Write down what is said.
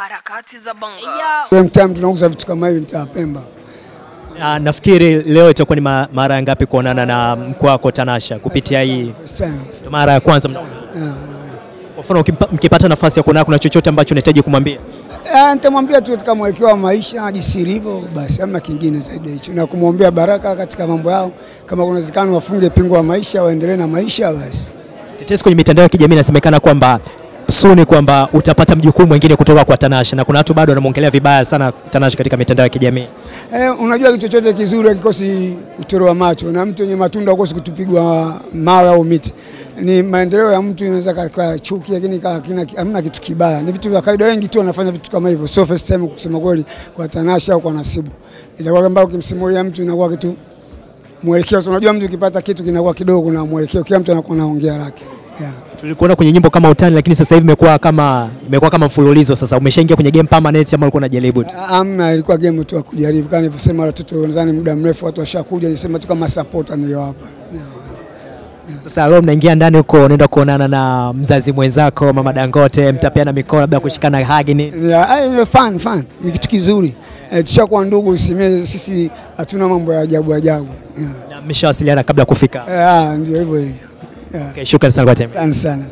harakati za bongo. Same time tunauza vitu kama hivi mtaa Pemba. Na nafikiri leo itakuwa ni ma- mara ya ngapi kuonana na mkuu wako Tanasha kupitia hii mara ya kwanza mnaona? Kwa mfano mkipata nafasi ya kuonana, kuna chochote ambacho unahitaji kumwambia? Eh, nitamwambia tu katika mwelekeo wa maisha jinsi ilivyo, basi, hamna kingine zaidi ya hicho, na kumwombea baraka katika mambo yao. Kama kuna uwezekano wafunge pingu wa maisha, waendelee na maisha basi. Tetesi kwenye mitandao ya kijamii inasemekana kwamba suni kwamba utapata mjukuu mwingine kutoka kwa Tanasha, na kuna watu bado wanamwongelea vibaya sana Tanasha katika mitandao ya kijamii. Eh, unajua kitu chochote kizuri hakikosi kuchorowa macho, na mtu wenye matunda hakosi kutupigwa mawe au miti. Ni maendeleo ya mtu, inaweza kwa chuki, lakini hamna kitu kibaya. Ni vitu vya kawaida, wengi tu wanafanya vitu kama hivyo, so first time kusema kweli kwa Tanasha au kwa Nasibu, itakuwa kwamba ukimsimulia mtu inakuwa kitu mwelekeo. Unajua mtu ukipata kitu kinakuwa kidogo na mwelekeo, kila mtu anakuwa anaongea lake yeah. Tulikuona kwenye nyimbo kama utani, lakini sasa hivi imekuwa kama imekuwa kama mfululizo. Sasa umeshaingia kwenye game permanent ama ulikuwa unajaribu tu? Amna, ilikuwa game tu ya kujaribu, kama nilivyosema, watoto wenzani muda mrefu watu washakuja, nilisema tu kama supporter niliwapa yeah. Sasa leo mnaingia ndani huko, unaenda kuonana na mzazi mwenzako Mama Dangote, mtapeana mikono, labda kushikana hagi ni Yeah, ay, fun, fun. Ni kitu kizuri eh, tushakuwa ndugu, sisi hatuna mambo ya ajabu ajabu yeah. na mmeshawasiliana kabla kufika. Yeah, ndio hivyo hivyo yeah. Okay, shukrani sana kwa time. Asante sana.